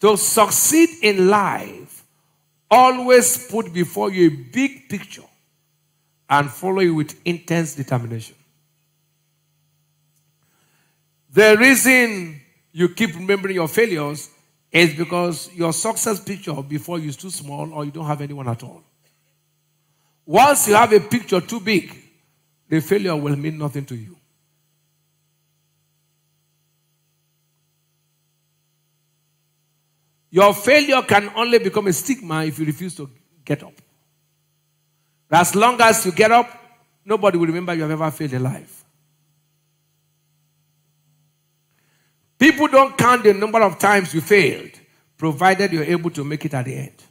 To succeed in life, always put before you a big picture and follow it with intense determination. The reason you keep remembering your failures is because your success picture before you is too small or you don't have anyone at all. Once you have a picture too big, the failure will mean nothing to you. Your failure can only become a stigma if you refuse to get up. But As long as you get up, nobody will remember you have ever failed in life. People don't count the number of times you failed, provided you're able to make it at the end.